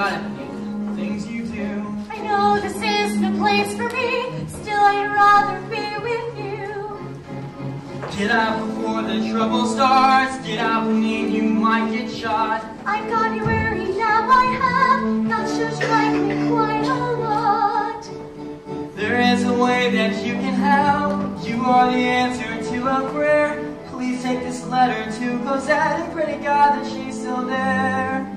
gotta think things you do. I know this is the place for me, still I'd rather be with you. Get out before the trouble starts. Get out with me and you might get shot. I've got you worried now I have, that should strike me quite a lot. There is a way that you can help. You are the answer to a prayer. Please take this letter to Cosette and pray to God that she's still there.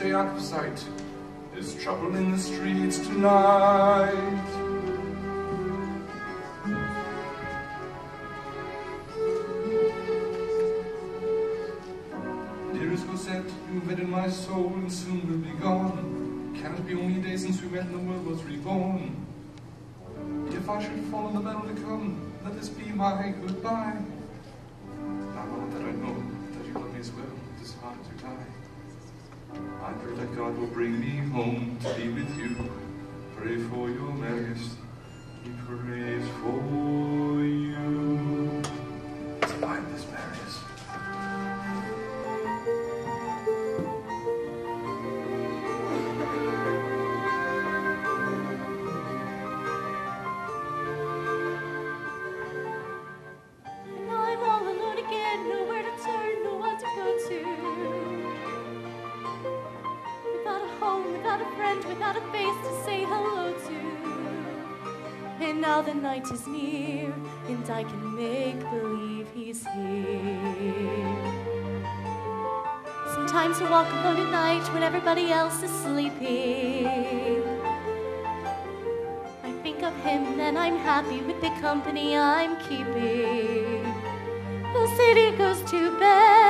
Stay out of sight. There's trouble in the streets tonight. Dearest Cosette, you have in my soul and soon will be gone. Can it be only a day since we met and the world was reborn? If I should fall in the battle to come, let this be my goodbye. Will bring me home to be with you. Pray for your marriage. Without a face to say hello to. And now the night is near, and I can make believe he's here. Sometimes I walk alone at night when everybody else is sleeping. I think of him and then I'm happy with the company I'm keeping. The city goes to bed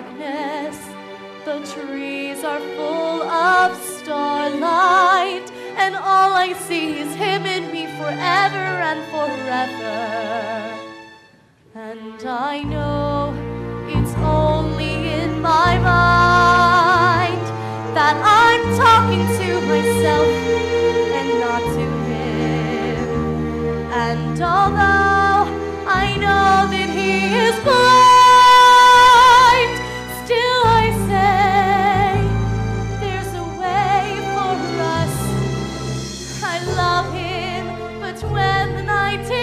darkness, the trees are full of starlight, and all I see is him and me forever and forever. And I know it's only in my mind that I'm talking to myself and not to him. And although I take